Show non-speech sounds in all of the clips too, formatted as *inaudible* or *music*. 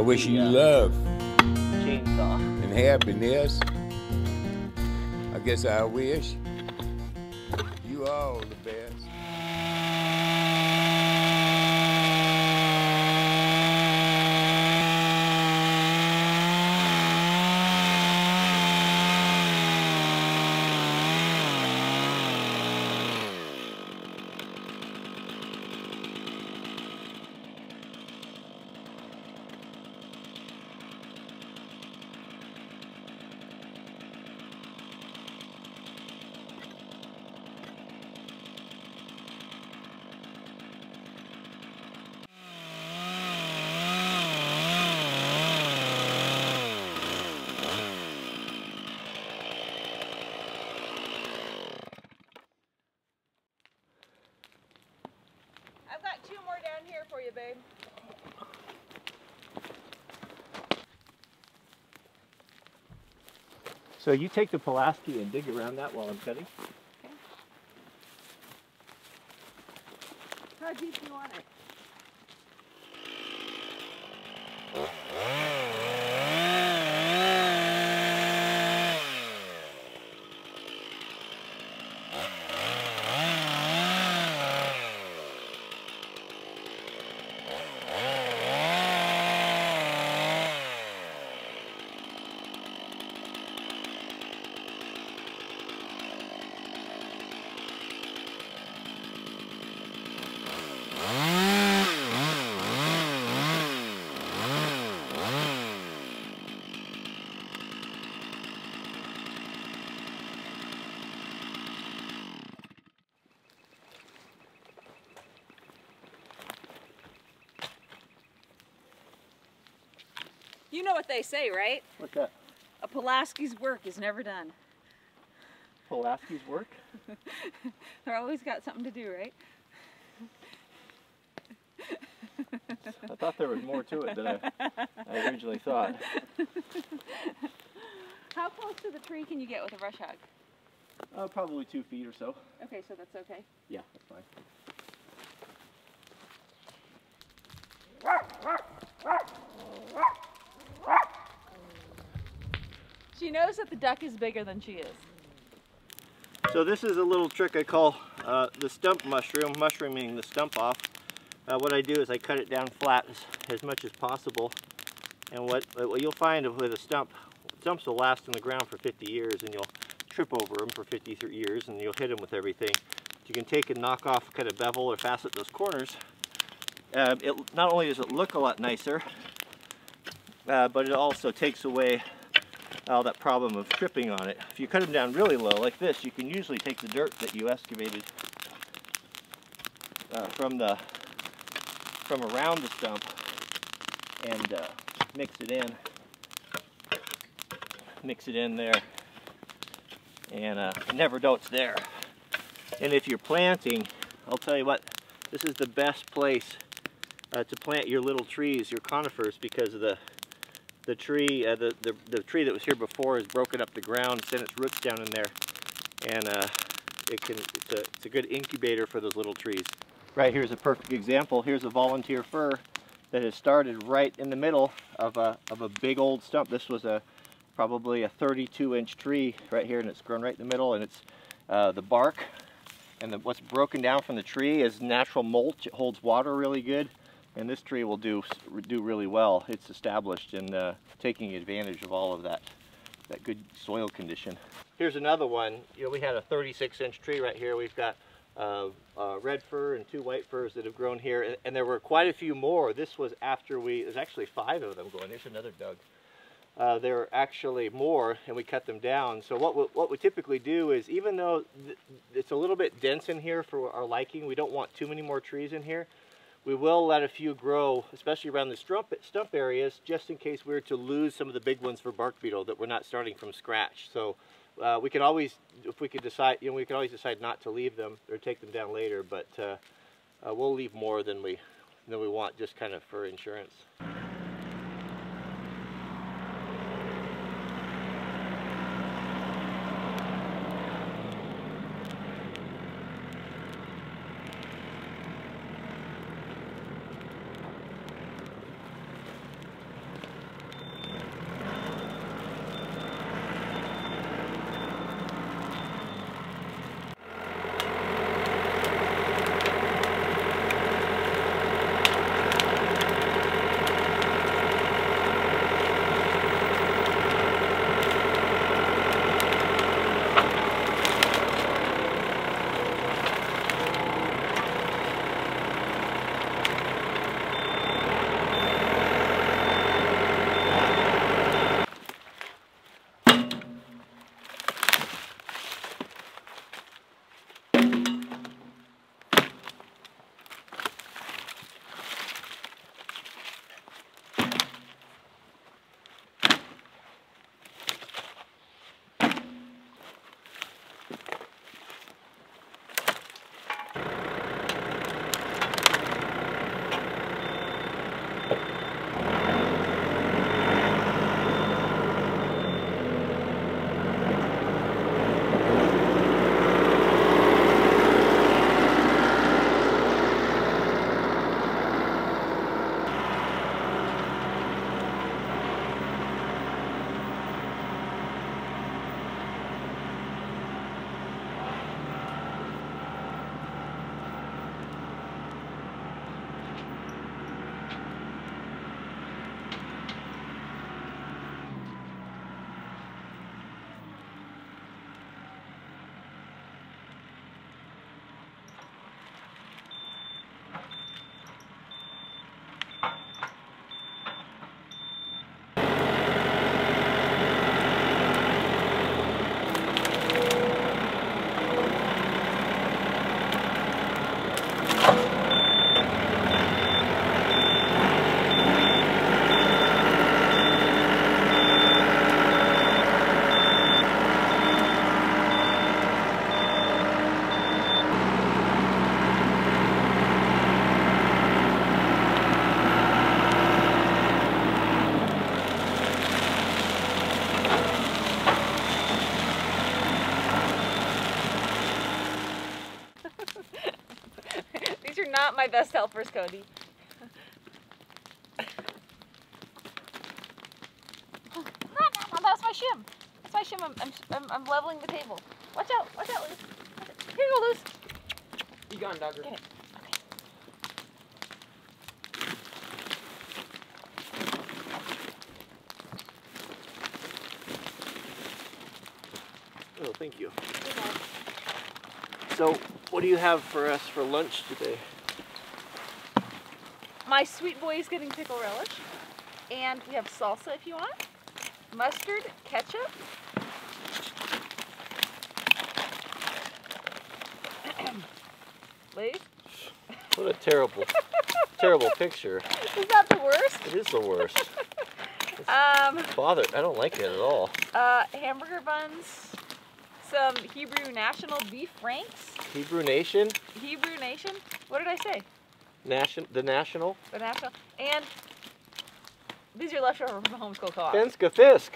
I wish you love and happiness. I guess I wish you all the best. So you take the Pulaski and dig around that while I'm cutting. How deep do you want it? You know what they say, right? What's that? A Pulaski's work is never done. Pulaski's work? *laughs* They're always got something to do, right? I thought there was more to it than I, *laughs* I originally thought. How close to the tree can you get with a brush hog? Uh, probably two feet or so. Okay, so that's okay. Yeah, that's fine. She knows that the duck is bigger than she is. So this is a little trick I call uh, the stump mushroom, mushrooming the stump off. Uh, what I do is I cut it down flat as, as much as possible. And what, what you'll find with a stump, stumps will last in the ground for 50 years and you'll trip over them for 50 years and you'll hit them with everything. You can take and knock off, kind of bevel or facet those corners. Uh, it, not only does it look a lot nicer, uh, but it also takes away all that problem of tripping on it. If you cut them down really low like this, you can usually take the dirt that you excavated uh, from the from around the stump and uh, mix it in. Mix it in there, and uh, never it's there. And if you're planting, I'll tell you what, this is the best place uh, to plant your little trees, your conifers, because of the the tree, uh, the, the, the tree that was here before has broken up the ground, sent its roots down in there, and uh, it can, it's, a, it's a good incubator for those little trees. Right here's a perfect example. Here's a volunteer fir that has started right in the middle of a, of a big old stump. This was a probably a 32 inch tree right here and it's grown right in the middle and it's uh, the bark and the, what's broken down from the tree is natural mulch. It holds water really good and this tree will do do really well. It's established and uh, taking advantage of all of that that good soil condition. Here's another one. You know, we had a 36 inch tree right here. We've got uh, uh, red fir and two white firs that have grown here, and, and there were quite a few more. This was after we. There's actually five of them going. There's another Doug. Uh, there are actually more, and we cut them down. So what we, what we typically do is, even though th it's a little bit dense in here for our liking, we don't want too many more trees in here. We will let a few grow, especially around the stump, stump areas, just in case we are to lose some of the big ones for bark beetle that we're not starting from scratch. So uh, we can always, if we could decide, you know, we can always decide not to leave them or take them down later, but uh, uh, we'll leave more than we than we want, just kind of for insurance. Best helpers, Cody. no, no, no, that's my shim. That's my shim. I'm, I'm, I'm, I'm leveling the table. Watch out, watch out, Luz. Here you go, Luz. You gone, dogger. Get it. Okay. Oh, thank you. So, what do you have for us for lunch today? My sweet boy is getting pickle relish. And we have salsa if you want. Mustard, ketchup. Luz, What a terrible, terrible picture. is that the worst? It is the worst. *laughs* Um, Father, I don't like it at all. uh, hamburger buns, some Hebrew National beef franks, Hebrew Nation, Hebrew Nation. What did I say? Nation, the National, The National, and these are leftover from the homeschool co-op. Fenska Fisk.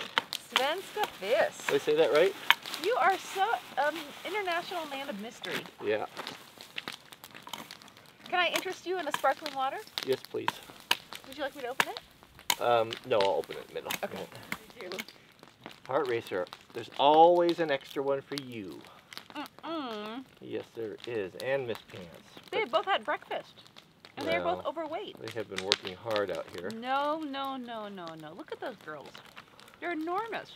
Svenska Fisk. Did I say that right? You are so um international man of mystery. Yeah. Can I interest you in a sparkling water? Yes, please. Would you like me to open it? Um, no, I'll open it in the middle. Okay. Heart Racer, there's always an extra one for you. Mm-mm. Yes, there is. And Miss Pants. They both had breakfast, and they're both overweight. they have been working hard out here. No, no, no, no, no. Look at those girls. They're enormous.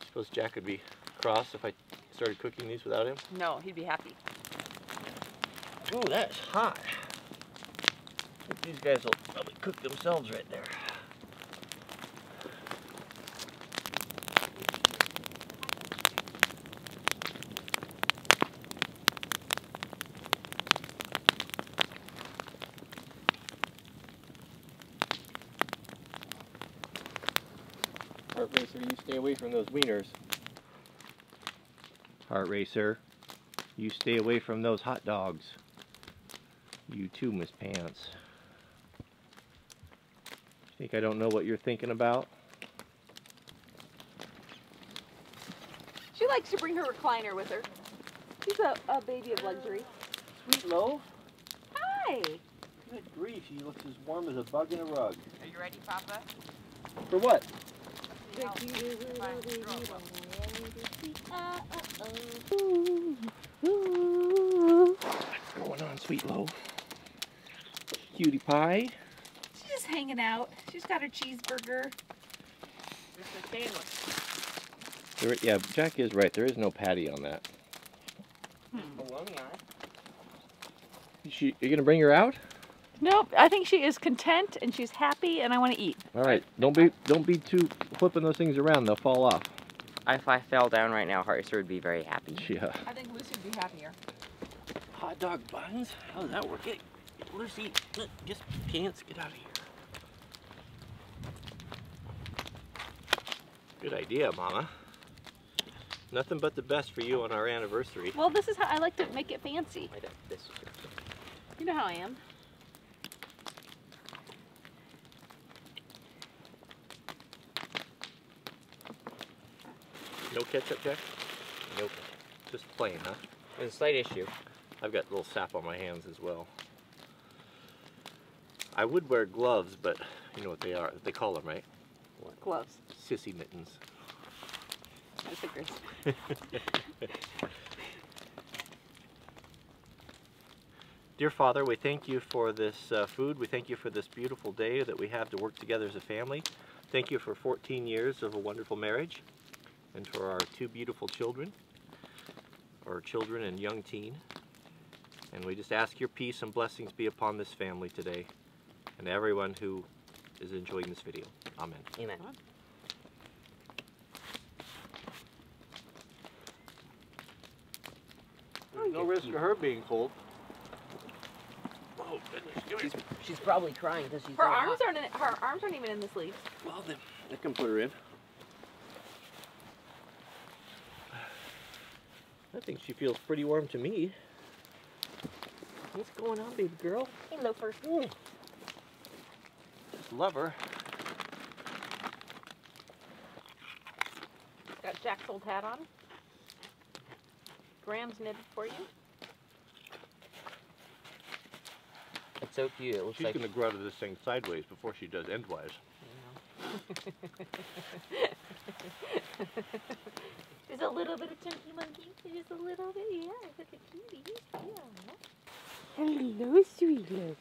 I suppose Jack would be cross if I started cooking these without him. No, he'd be happy. Ooh, that's hot. I think these guys will probably cook themselves right there. Heart Racer, you stay away from those wieners. Heart Racer, you stay away from those hot dogs. You too, Miss Pants. Think I don't know what you're thinking about? She likes to bring her recliner with her. She's a, a baby of luxury. Sweet Low? Hi. Good grief, she looks as warm as a bug in a rug. Are you ready, Papa? For what? What's going on, Sweet Low? Cutie pie? She's just hanging out. She's got her cheeseburger. Just a sandwich. There, yeah, Jack is right. There is no patty on that. Bologna on it. She, you gonna bring her out? Nope, I think she is content and she's happy and I want to eat. All right. Don't be don't be too flipping those things around. They'll fall off. If I fell down right now, Heart Racer would be very happy. Yeah. I think Lucy would be happier. Hot dog buns? How does that work? Get, Lucy, look, just pants, get out of here. Good idea, Mama. Nothing but the best for you on our anniversary. Well, this is how I like to make it fancy. Wait, this is your You know how I am. No ketchup, Jack? Nope. Just plain, huh? There's a slight issue. I've got a little sap on my hands as well. I would wear gloves, but you know what they are. They call them, right? What? Gloves. Sissy mittens. No stickers. *laughs* Dear Father, we thank you for this uh, food. We thank you for this beautiful day that we have to work together as a family. Thank you for 14 years of a wonderful marriage and for our two beautiful children, our children and young teen. And we just ask your peace and blessings be upon this family today and everyone who is enjoying this video. Amen. Amen. There's no risk of her being cold. Oh, goodness. She's, she's probably crying because she's Her so arms hot. aren't in, her arms aren't even in the sleeves. Well, then, I can put her in. Think she feels pretty warm to me. What's going on, baby girl? Hey, loafer. Ooh. Just love her. Got Jack's old hat on. Graham's knitted for you. It's so cute. It looks She's like gonna grow out of this thing sideways before she does endwise. *laughs* *laughs* There's a little bit of chunky monkey. There's a little bit, yeah. Look at cutie. Yeah. Hello, sweet love.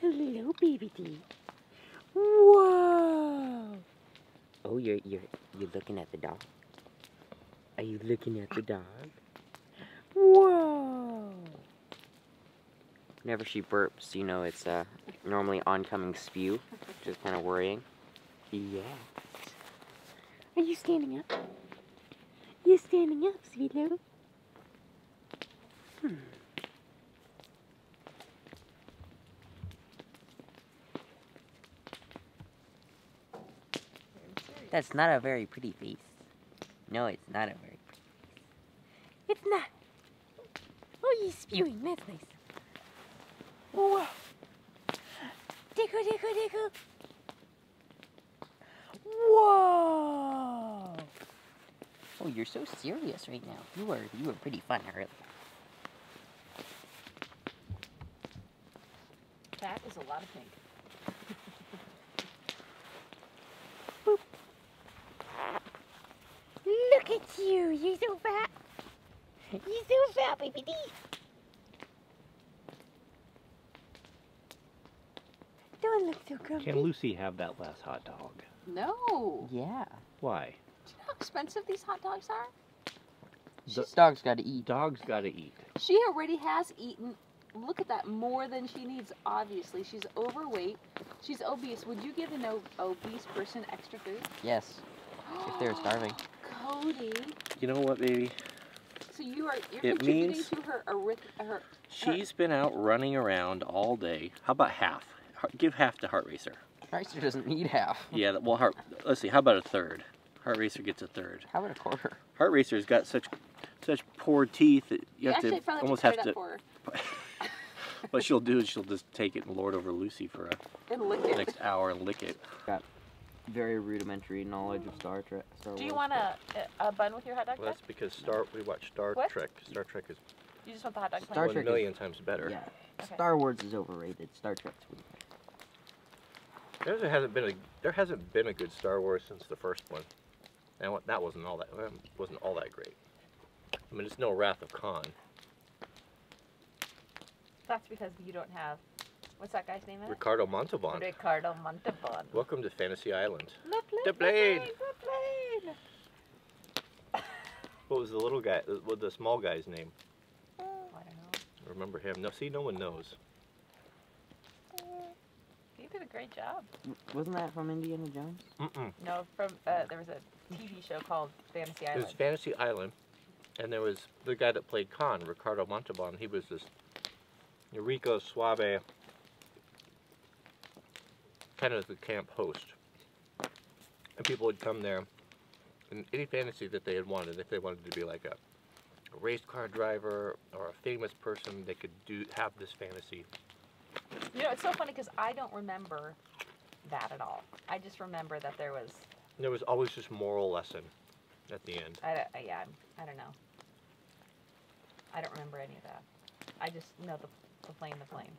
Hello, baby D. Whoa! Oh, you're you're you're looking at the dog. Are you looking at the dog? Whoa! Whenever she burps, you know it's uh normally oncoming spew, which is kind of worrying. Yeah. Are you standing up? You standing up, sweet love? Hmm. That's not a very pretty face. No, it's not a very pretty. face. It's not. Oh, you spewing. That's nice. Whoa! Tickle, tickle, tickle. You're so serious right now. You were you were pretty fun earlier. That is a lot of pink. *laughs* Look at you. You're so fat. You're so fat, baby D. Don't look so grumpy. Can Lucy have that last hot dog? No. Yeah. Why? Expensive these hot dogs are? The- Dog's got to eat. Dogs gotta eat. She already has eaten. Look at that, more than she needs. Obviously, she's overweight. She's obese. Would you give an o- obese person extra food? Yes. If they're *gasps* starving. Cody, You know what, baby? so you are you're It contributing means- to her arith- her She's been out running around all day. How about half? Har- Give half to Heart Racer. Racer doesn't need half. Yeah, well, Heart. Let's see. How about a third? Heart Racer gets a third. How about a quarter? Heart Racer's got such such poor teeth that you have actually to almost have have to to. cut it up for *laughs* What she'll do is she'll just take it and lord over Lucy for her and lick it. a next hour and lick it. Got very rudimentary knowledge of Star Trek. Star Do you Wars. want a, a bun with your hot dog? Well, that's because Star. We watch Star What? Trek. Star Trek is You just want the hot dog Star plain? Trek one is- million times better. Yeah. Okay. Star Wars is overrated. Star Trek's weak. There hasn't been a there hasn't been a good Star Wars since the first one, and what- that wasn't all that that wasn't all that great. I mean, it's no Wrath of Khan. That's because you don't have. What's that guy's name? Ricardo Montalban. Ricardo Montalban. Welcome to Fantasy Island. The plane. The plane. The plane. *laughs* What was the little guy? What the small guy's name? I don't know. Remember him? No, see, no one knows. You did a great job. Wasn't that from Indiana Jones? Mm-mm. No, from uh, there was a TV show called Fantasy It Island. was Fantasy Island, and there was the guy that played Khan, Ricardo Montalban. He was this Rico Suave, kind of the camp host. And people would come there, and any fantasy that they had wanted, if they wanted to be like a, a race car driver or a famous person, they could do have this fantasy. You know, it's so funny because I don't remember that at all. I just remember that there was. And there was always this moral lesson at the end. I, don't- yeah, I'm- don't know. I don't remember any of that. I just know the the plane, the plane.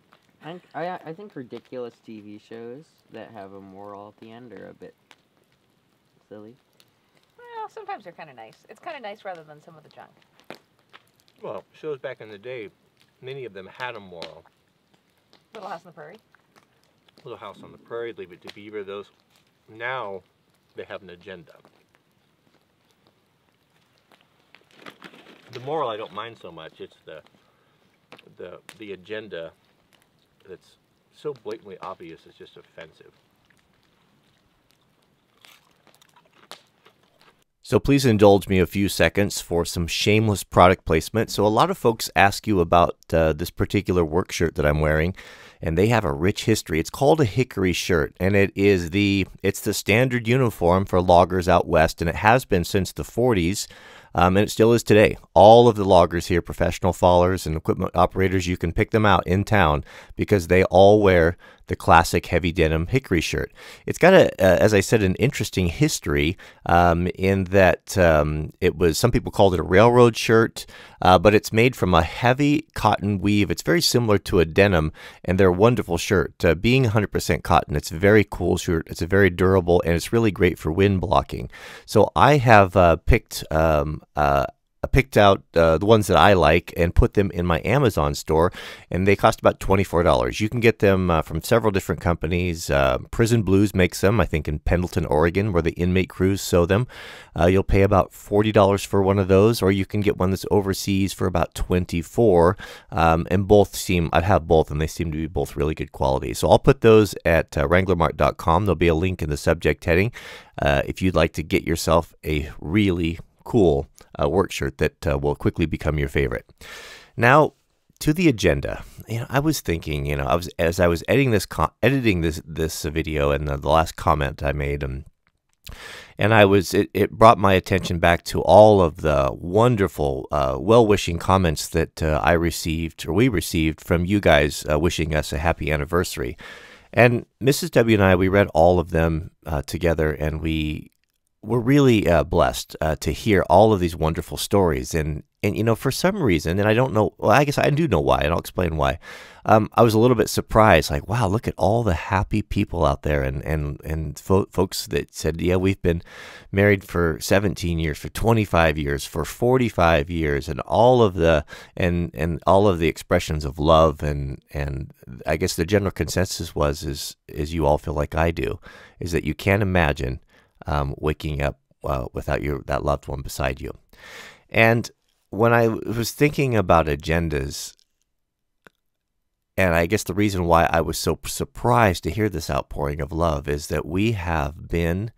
I I, I think ridiculous TV shows that have a moral at the end are a bit silly. Well, sometimes they're kind of nice. It's kind of nice rather than some of the junk. Well, shows back in the day, many of them had a moral. Little House on the Prairie. Little House on the Prairie, Leave It to Beaver, those. Now they have an agenda. The moral I don't mind so much. It's the the the agenda that's so blatantly obvious. It's just offensive. So please indulge me a few seconds for some shameless product placement. So a lot of folks ask you about uh, this particular work shirt that I'm wearing, and they have a rich history. It's called a hickory shirt, and it is the it's the standard uniform for loggers out west, and it has been since the 40s. Um, and it still is today. All of the loggers here, professional fallers and equipment operators, you can pick them out in town because they all wear the classic heavy denim hickory shirt. It's got a, uh, as I said, an interesting history um, in that um, it was some people called it a railroad shirt, uh, but it's made from a heavy cotton weave. It's very similar to a denim, and they're a wonderful shirt. Uh, being 100% cotton, it's a very cool shirt. It's a very durable, and it's really great for wind blocking. So I have uh, picked um, uh, picked out uh, the ones that I like and put them in my Amazon store, and they cost about $24. You can get them uh, from several different companies. Uh, Prison Blues makes them, I think, in Pendleton, Oregon, where the inmate crews sew them. Uh, you'll pay about $40 for one of those, or you can get one that's overseas for about 24 um, And both seem, I have both, and they seem to be both really good quality. So I'll put those at uh, wranglermart.com. There'll be a link in the subject heading uh, if you'd like to get yourself a really cool uh, work shirt that uh, will quickly become your favorite. Now, to the agenda. You know, I was thinking, you know, I was as I was editing this editing this this video and the, the last comment I made and um, and I was it, it brought my attention back to all of the wonderful uh, well-wishing comments that uh, I received or we received from you guys uh, wishing us a happy anniversary. And Mrs. W and I we read all of them uh, together and we we're really uh, blessed uh, to hear all of these wonderful stories. And, and, you know, for some reason, and I don't know, well, I guess I do know why, and I'll explain why. Um, I was a little bit surprised, like, wow, look at all the happy people out there, and, and, and fo- folks that said, yeah, we've been married for 17 years, for 25 years, for 45 years, and all of the, and, and all of the expressions of love. And, and I guess the general consensus was, is, is you all feel like I do, is that you can't imagine um, waking up uh, without your that loved one beside you. And when I was thinking about agendas, and I guess the reason why I was so surprised to hear this outpouring of love is that we have been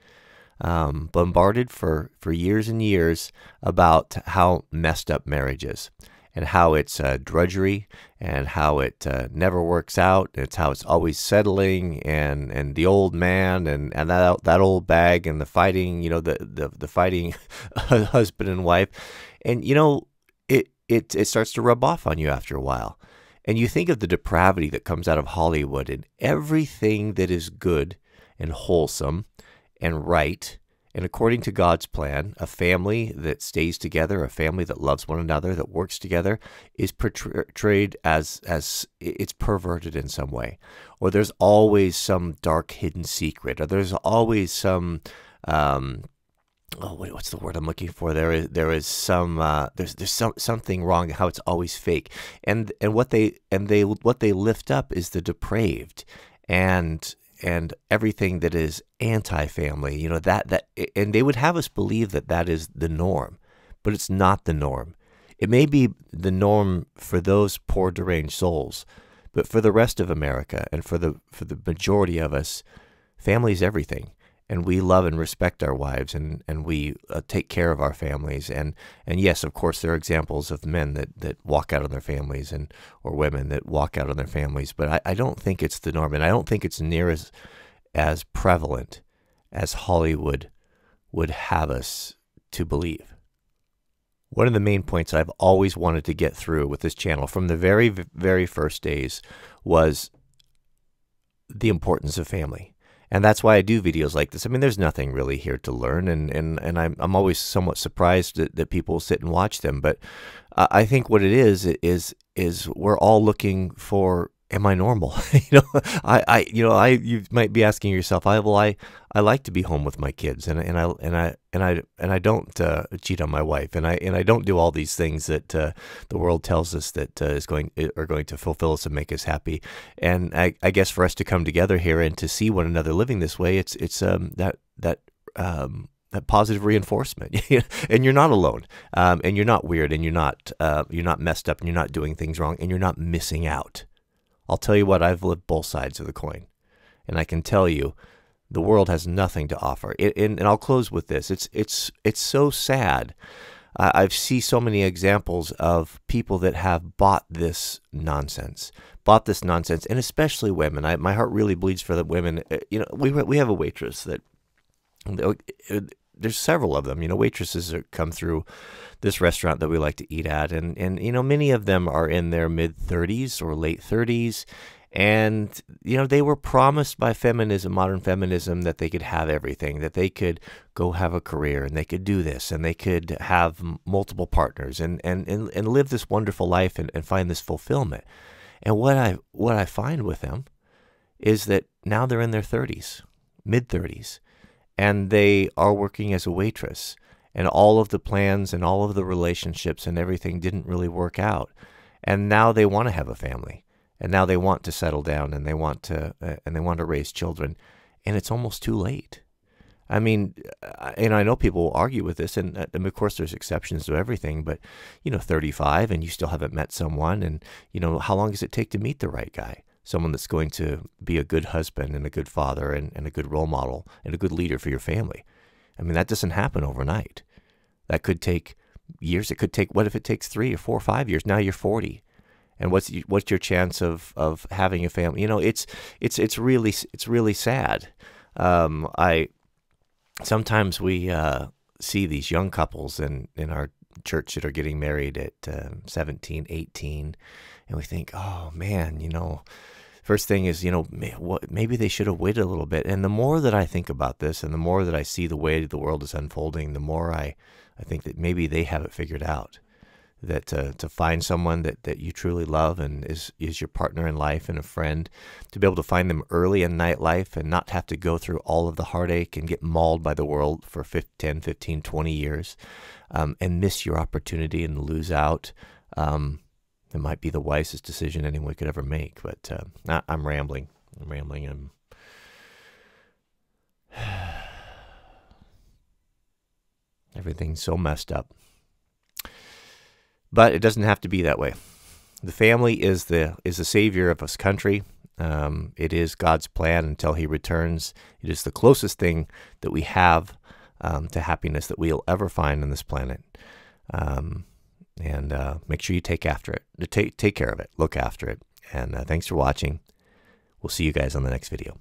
um, bombarded for, for years and years about how messed up marriage is and how it's uh, drudgery and how it uh, never works out. It's how it's always settling and, and the old man and, and that that old bag and the fighting, you know, the the, the fighting *laughs* husband and wife, and you know, it it it starts to rub off on you after a while. And you think of the depravity that comes out of Hollywood and everything that is good and wholesome and right and according to God's plan, a family that stays together, a family that loves one another, that works together, is portrayed as as it's perverted in some way, or there's always some dark hidden secret, or there's always some um, oh wait, what's the word I'm looking for? There is there is some uh, there's there's some something wrong how it's always fake, and and what they and they what they lift up is the depraved, and and everything that is anti-family you know that that and they would have us believe that that is the norm but it's not the norm. It may be the norm for those poor deranged souls but for the rest of america and for the for the majority of us family is everything and we love and respect our wives and, and we uh, take care of our families and and yes of course there are examples of men that, that walk out on their families and or women that walk out on their families but I, I don't think it's the norm and I don't think it's near as as prevalent as Hollywood would have us to believe. One of the main points I've always wanted to get through with this channel from the very very first days was the importance of family and that's why I do videos like this. I mean, there's nothing really here to learn, and and and I'm I'm always somewhat surprised that, that people sit and watch them. But uh, I think what it is is is we're all looking for am I normal? *laughs* you know, I, I, you know, I, you might be asking yourself, I, well, I, I like to be home with my kids and, and I, and I, and I, and I don't uh, cheat on my wife and I, and I don't do all these things that uh, the world tells us that uh, is going, are going to fulfill us and make us happy. And I, I guess for us to come together here and to see one another living this way, it's, it's, um, that, that, um, that positive reinforcement *laughs* and you're not alone um, and you're not weird and you're not uh, you're not messed up and you're not doing things wrong and you're not missing out I'll tell you what, I've lived both sides of the coin. And I can tell you, the world has nothing to offer. It, and, and, I'll close with this. It's, it's, it's so sad. Uh, I see so many examples of people that have bought this nonsense, bought this nonsense, and especially women. I, my heart really bleeds for the women. Uh, you know, we, we have a waitress that there's several of them. You know, waitresses that come through this restaurant that we like to eat at, and and you know, many of them are in their mid 30s or late 30s, And, you know, they were promised by feminism, modern feminism, that they could have everything, that they could go have a career and they could do this and they could have multiple partners and, and, and, and live this wonderful life and, and find this fulfillment. And what I, what I find with them is that now they're in their 30s, mid 30s, and they are working as a waitress. And all of the plans and all of the relationships and everything didn't really work out. And now they want to have a family and now they want to settle down and they want to uh, and they want to raise children and it's almost too late i mean and i know people will argue with this and, and of course there's exceptions to everything but you know 35 and you still haven't met someone and you know how long does it take to meet the right guy someone that's going to be a good husband and a good father and, and a good role model and a good leader for your family. I mean that doesn't happen overnight. That could take years. It could take what if it takes three or four or five years? Now you're 40 and what's what's your chance of of having a family? You know, it's it's it's really it's really sad. Um, I sometimes we uh, see these young couples in in our church that are getting married at uh, 17, 18, and we think, oh man, you know. First thing is, you know, maybe they should have waited a little bit. And the more that I think about this, and the more that I see the way the world is unfolding, the more I, I think that maybe they have it figured out that to, to find someone that, that you truly love and is, is your partner in life and a friend, to be able to find them early in nightlife and not have to go through all of the heartache and get mauled by the world for 5, 10, 15, 20 years um, and miss your opportunity and lose out. Um, it might be the wisest decision anyone could ever make, but uh, I, am rambling. I'm rambling. I'm *sighs* Everything's so messed up. But it doesn't have to be that way. The family is the is the savior of this country. Um, it is God's plan until He returns. It is the closest thing that we have um, to happiness that we'll ever find on this planet. Um, and uh, make sure you take after it. Take take care of it. Look after it. And uh, thanks for watching. We'll see you guys on the next video.